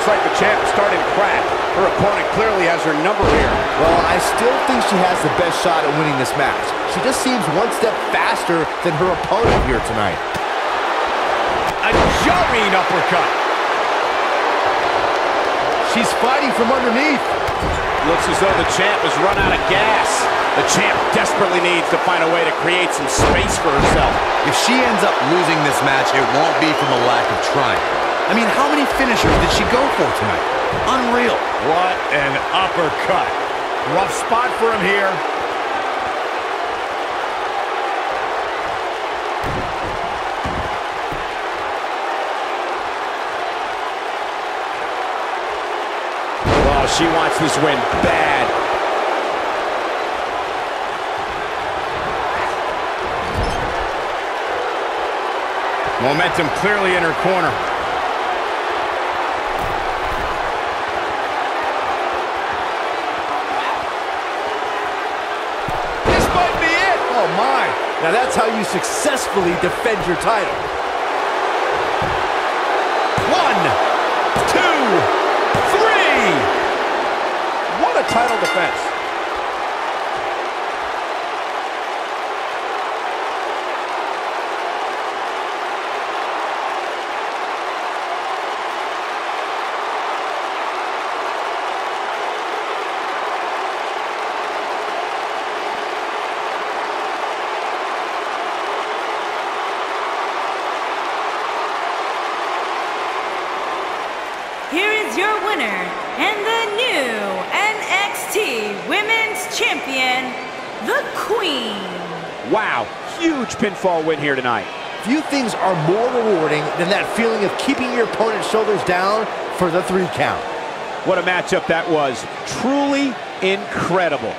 Looks like the champ is starting to crack. Her opponent clearly has her number here. Well, I still think she has the best shot at winning this match. She just seems one step faster than her opponent here tonight. A jarring uppercut. She's fighting from underneath. Looks as though the champ has run out of gas. The champ desperately needs to find a way to create some space for herself. If she ends up losing this match, it won't be from a lack of trying. I mean, how many finishers did she go for tonight? Unreal. What an uppercut. Rough spot for him here. Oh, she wants this win bad. Momentum clearly in her corner. This might be it. Oh, my. Now, that's how you successfully defend your title. One, two, three. What a title defense. Here is your winner and the new NXT Women's Champion, the Queen. Wow, huge pinfall win here tonight. Few things are more rewarding than that feeling of keeping your opponent's shoulders down for the three count. What a matchup that was. Truly incredible.